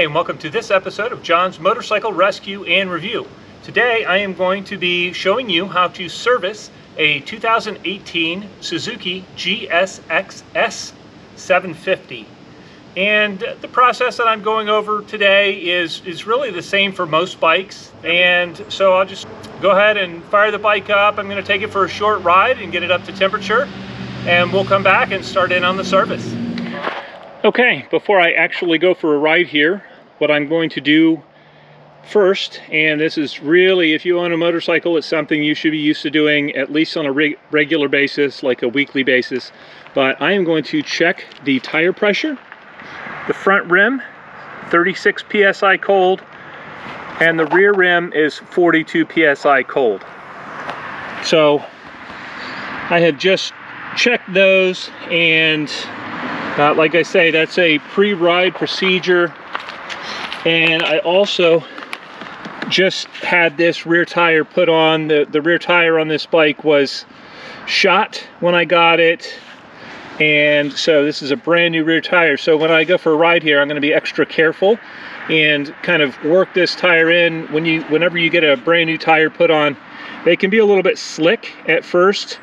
Hi, and welcome to this episode of Jon's Motorcycle Rescue and Review. Today I am going to be showing you how to service a 2018 Suzuki GSX-S 750. And the process that I'm going over today is, is really the same for most bikes. And so I'll just go ahead and fire the bike up. I'm going to take it for a short ride and get it up to temperature. And we'll come back and start in on the service. Okay, before I actually go for a ride here, what I'm going to do first, and this is really, if you own a motorcycle, it's something you should be used to doing at least on a reg regular basis, like a weekly basis, but I am going to check the tire pressure, the front rim, 36 PSI cold, and the rear rim is 42 PSI cold. So I have just checked those and uh, like I say, that's a pre-ride procedure. And I also just had this rear tire put on. The, the rear tire on this bike was shot when I got it. And so this is a brand new rear tire. So when I go for a ride here, I'm gonna be extra careful and kind of work this tire in. When you, whenever you get a brand new tire put on, they can be a little bit slick at first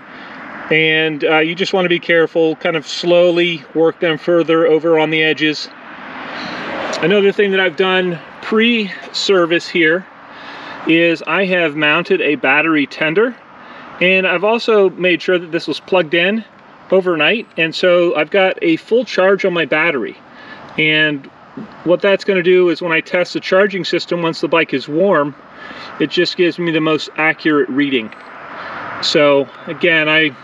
and uh, you just want to be careful kind of slowly work them further over on the edges another thing that I've done pre-service here is I have mounted a battery tender and I've also made sure that this was plugged in overnight and so I've got a full charge on my battery. And what that's going to do is when I test the charging system once the bike is warm it just gives me the most accurate reading. So again I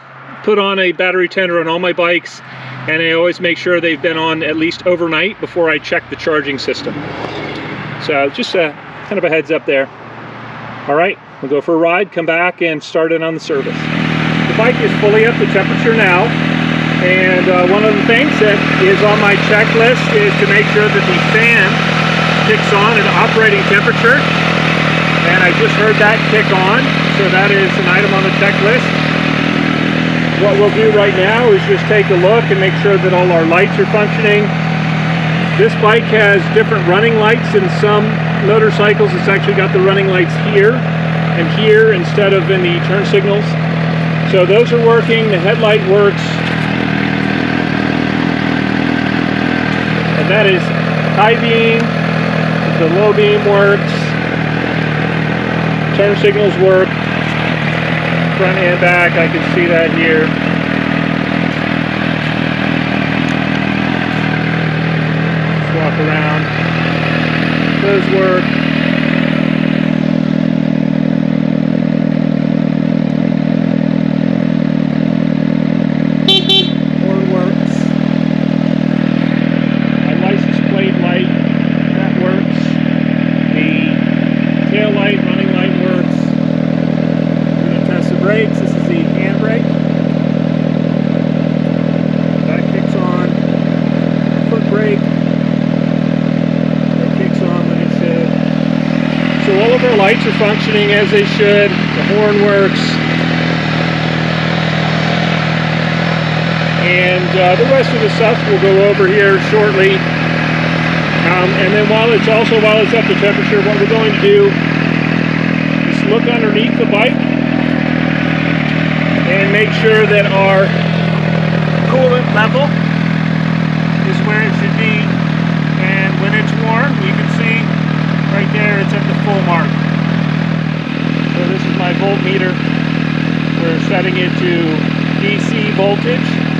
put on a battery tender on all my bikes and I always make sure they've been on at least overnight before I check the charging system. So just a, kind of a heads up there. All right, we'll go for a ride, come back and start it on the service. The bike is fully up to temperature now. And uh, one of the things that is on my checklist is to make sure that the fan kicks on at operating temperature. And I just heard that kick on, so that is an item on the checklist what we'll do right now is just take a look and make sure that all our lights are functioning. This bike has different running lights in some motorcycles. It's actually got the running lights here and here instead of in the turn signals. So those are working, the headlight works. And that is high beam, the low beam works, turn signals work, front and back. I can see that here. Just walk around. Those work. brakes. This is the handbrake. That kicks on. Foot brake. That kicks on when it should. So all of our lights are functioning as they should. The horn works. And uh, the rest of the stuff we'll go over here shortly. Um, and then while it's also while it's up to temperature, what we're going to do is look underneath the bike and make sure that our coolant level is where it should be and when it's warm you can see right there it's at the full mark so this is my voltmeter. We're setting it to DC voltage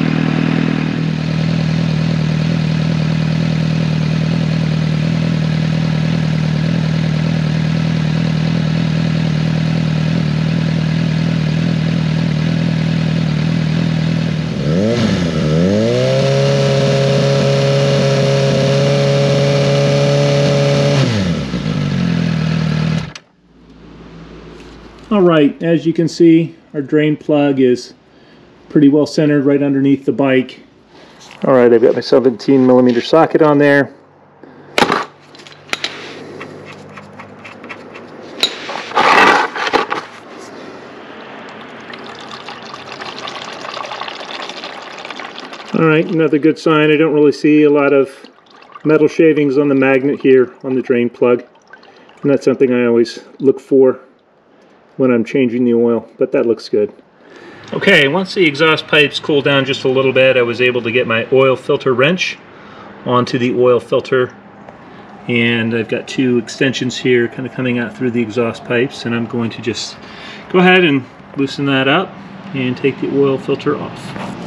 All right, as you can see, our drain plug is pretty well centered right underneath the bike. All right, I've got my 17 millimeter socket on there. All right, another good sign. I don't really see a lot of metal shavings on the magnet here on the drain plug. And that's something I always look for when I'm changing the oil, but that looks good. Okay, once the exhaust pipes cooled down just a little bit, I was able to get my oil filter wrench onto the oil filter. And I've got two extensions here kind of coming out through the exhaust pipes, and I'm going to just go ahead and loosen that up and take the oil filter off.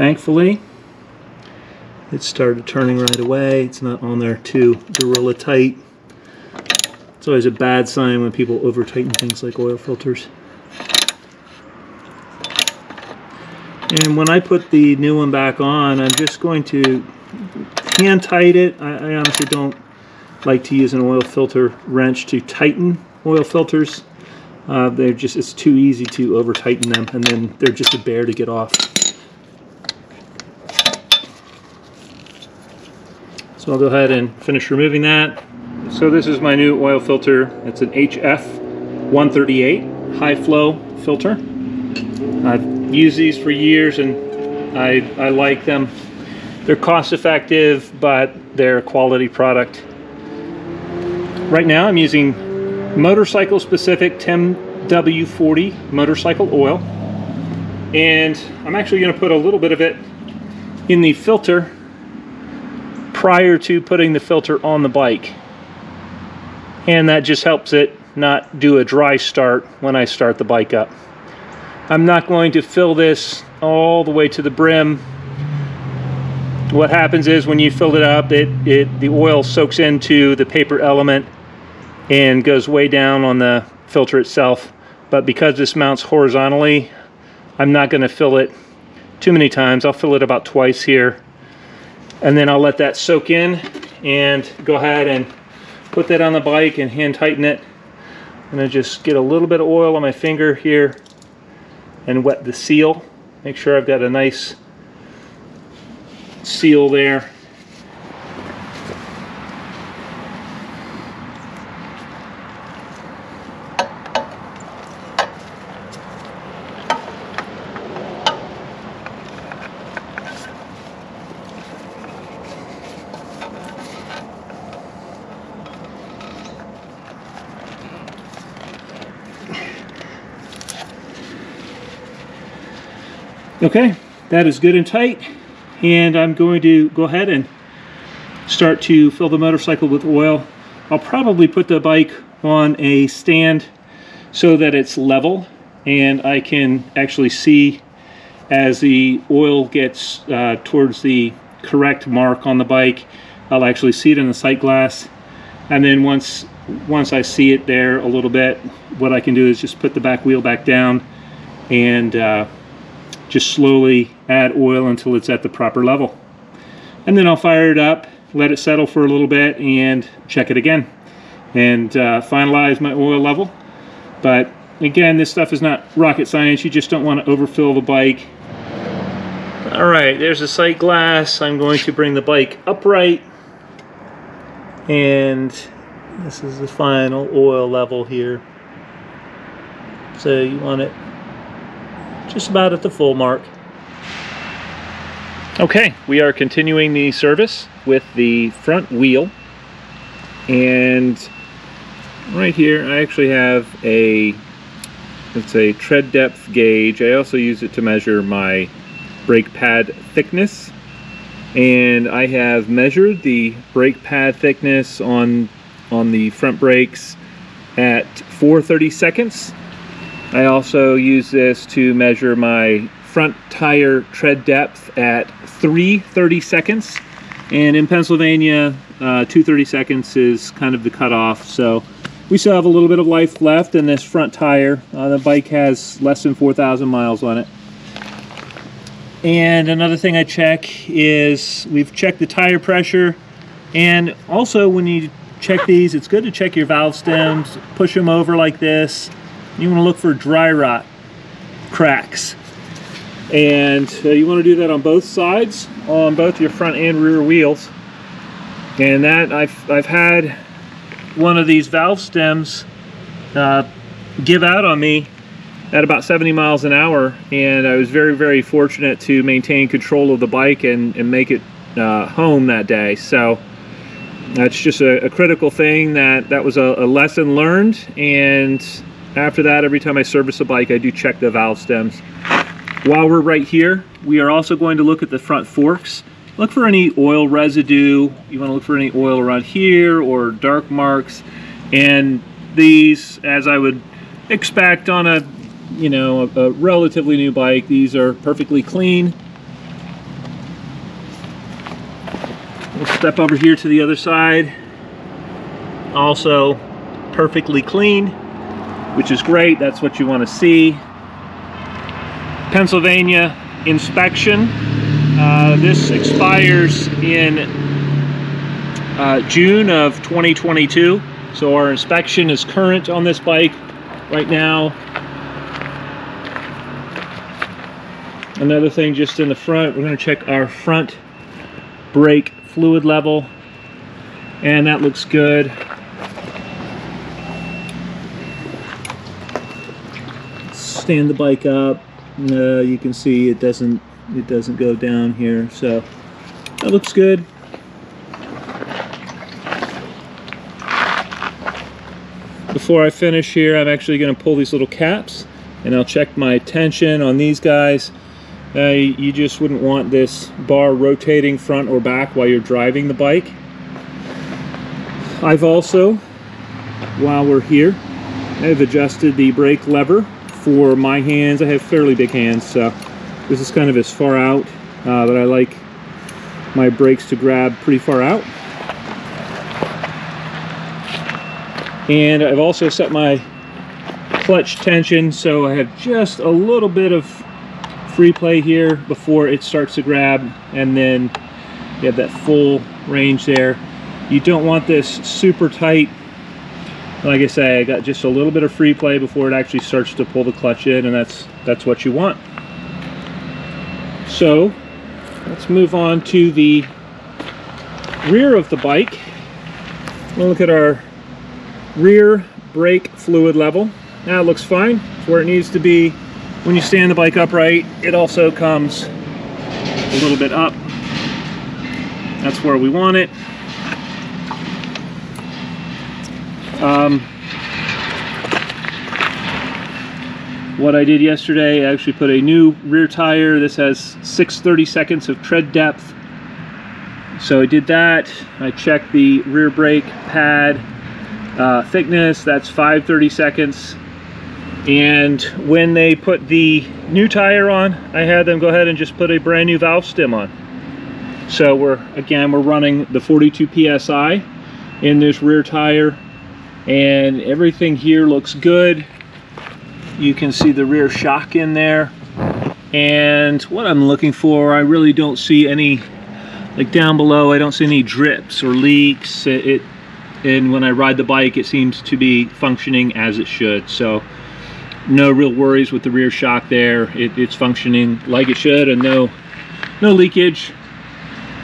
Thankfully, it started turning right away. It's not on there too Gorilla Tight. It's always a bad sign when people over tighten things like oil filters. And when I put the new one back on, I'm just going to hand tight it. I, I honestly don't like to use an oil filter wrench to tighten oil filters. Uh, they're just, it's too easy to over tighten them and then they're just a bear to get off. I'll go ahead and finish removing that. So this is my new oil filter. It's an HF 138 high flow filter. I've used these for years and I, I like them. They're cost effective, but they're a quality product. Right now I'm using motorcycle specific 10W-40 motorcycle oil. And I'm actually gonna put a little bit of it in the filter prior to putting the filter on the bike. And that just helps it not do a dry start when I start the bike up. I'm not going to fill this all the way to the brim. What happens is when you fill it up, it, it the oil soaks into the paper element and goes way down on the filter itself. But because this mounts horizontally, I'm not going to fill it too many times. I'll fill it about twice here and then I'll let that soak in and go ahead and put that on the bike and hand tighten it. I'm gonna just get a little bit of oil on my finger here and wet the seal. Make sure I've got a nice seal there. Okay, that is good and tight. And I'm going to go ahead and start to fill the motorcycle with oil. I'll probably put the bike on a stand so that it's level and I can actually see as the oil gets uh, towards the correct mark on the bike I'll actually see it in the sight glass and then once once I see it there a little bit what I can do is just put the back wheel back down and uh, just slowly add oil until it's at the proper level. And then I'll fire it up, let it settle for a little bit, and check it again. And uh, finalize my oil level. But again, this stuff is not rocket science. You just don't want to overfill the bike. All right, there's the sight glass. I'm going to bring the bike upright. And this is the final oil level here. So you want it just about at the full mark. Okay, we are continuing the service with the front wheel. And right here, I actually have a, it's a tread depth gauge. I also use it to measure my brake pad thickness. And I have measured the brake pad thickness on, on the front brakes at 430 seconds I also use this to measure my front tire tread depth at 330 seconds. And in Pennsylvania, uh, 230 seconds is kind of the cutoff. So we still have a little bit of life left in this front tire. Uh, the bike has less than 4,000 miles on it. And another thing I check is we've checked the tire pressure. And also when you check these, it's good to check your valve stems, push them over like this you want to look for dry rot cracks. And uh, you want to do that on both sides, on both your front and rear wheels. And that, I've, I've had one of these valve stems uh, give out on me at about 70 miles an hour and I was very very fortunate to maintain control of the bike and, and make it uh, home that day so that's just a, a, critical thing that that was a, a, lesson learned and after that every time I service a bike I do check the valve stems while we're right here we are also going to look at the front forks look for any oil residue you want to look for any oil around here or dark marks and these as I would expect on a you know, a, a relatively new bike. These are perfectly clean. We'll step over here to the other side. Also perfectly clean, which is great. That's what you want to see. Pennsylvania inspection. Uh, this expires in uh, June of 2022. So our inspection is current on this bike right now. Another thing just in the front, we're going to check our front brake fluid level. And that looks good. Stand the bike up. Uh, you can see it doesn't it doesn't go down here. So that looks good. Before I finish here, I'm actually going to pull these little caps and I'll check my tension on these guys uh, you just wouldn't want this bar rotating front or back while you're driving the bike. I've also, while we're here, I've adjusted the brake lever for my hands. I have fairly big hands, so this is kind of as far out uh, that I like my brakes to grab pretty far out. And I've also set my clutch tension so I have just a little bit of free play here before it starts to grab and then you have that full range there. You don't want this super tight. Like I say, I got just a little bit of free play before it actually starts to pull the clutch in and that's that's what you want. So let's move on to the rear of the bike. We'll look at our rear brake fluid level. Now it looks fine. It's where it needs to be when you stand the bike upright, it also comes a little bit up. That's where we want it. Um, what I did yesterday, I actually put a new rear tire. This has 630 seconds of tread depth. So I did that. I checked the rear brake pad uh, thickness. That's 530 seconds and when they put the new tire on I had them go ahead and just put a brand new valve stem on so we're again we're running the 42 psi in this rear tire and everything here looks good you can see the rear shock in there and what I'm looking for I really don't see any like down below I don't see any drips or leaks it, it and when I ride the bike it seems to be functioning as it should so no real worries with the rear shock there. It, it's functioning like it should and no, no leakage.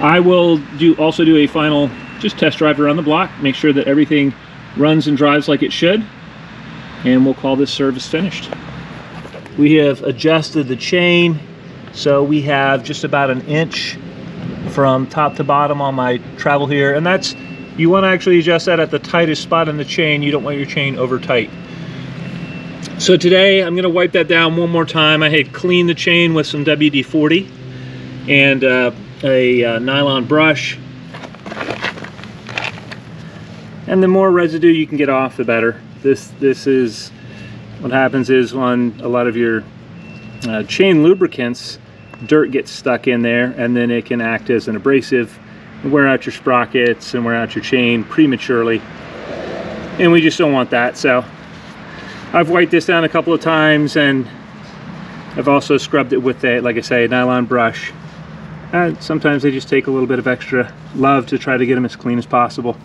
I will do also do a final just test drive around the block, make sure that everything runs and drives like it should, and we'll call this service finished. We have adjusted the chain, so we have just about an inch from top to bottom on my travel here, and that's, you want to actually adjust that at the tightest spot in the chain. You don't want your chain over tight. So today I'm gonna wipe that down one more time. I had cleaned the chain with some WD-40 and uh, a uh, nylon brush. And the more residue you can get off, the better. This, this is, what happens is on a lot of your uh, chain lubricants, dirt gets stuck in there and then it can act as an abrasive and wear out your sprockets and wear out your chain prematurely. And we just don't want that. So I've wiped this down a couple of times and I've also scrubbed it with a, like I say, a nylon brush. And sometimes they just take a little bit of extra love to try to get them as clean as possible.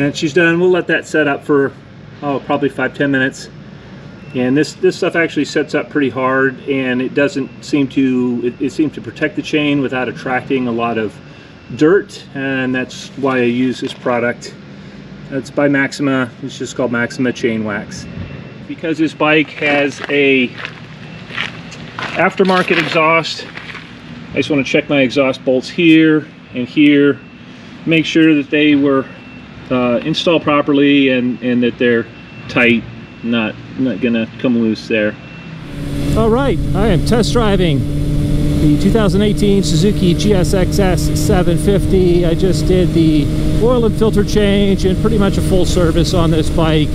And she's done. We'll let that set up for, oh, probably five, ten minutes. And this, this stuff actually sets up pretty hard and it doesn't seem to, it, it seems to protect the chain without attracting a lot of dirt. And that's why I use this product. It's by Maxima. It's just called Maxima Chain Wax. Because this bike has a aftermarket exhaust, I just want to check my exhaust bolts here and here. Make sure that they were uh, installed properly and, and that they're tight not not gonna come loose there. All right, I am test driving the 2018 Suzuki GSX-S 750. I just did the oil and filter change and pretty much a full service on this bike.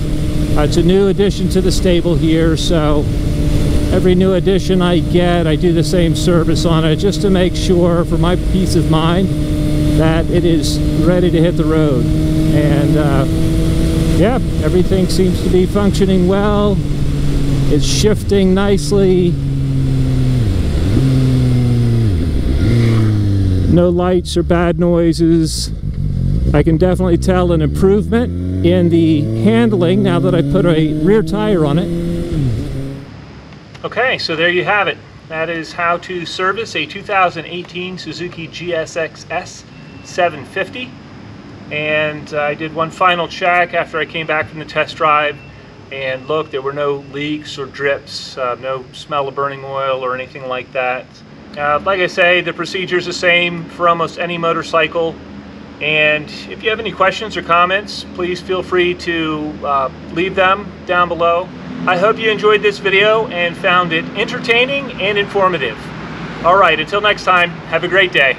Uh, it's a new addition to the stable here, so every new addition I get, I do the same service on it just to make sure, for my peace of mind, that it is ready to hit the road. And uh, yeah, everything seems to be functioning well. It's shifting nicely. No lights or bad noises. I can definitely tell an improvement in the handling now that I put a rear tire on it. Okay, so there you have it. That is how to service a 2018 Suzuki GSX S 750 and I did one final check after I came back from the test drive and look there were no leaks or drips uh, no smell of burning oil or anything like that. Uh, like I say the procedure is the same for almost any motorcycle. And if you have any questions or comments please feel free to uh, leave them down below. I hope you enjoyed this video and found it entertaining and informative. Alright until next time have a great day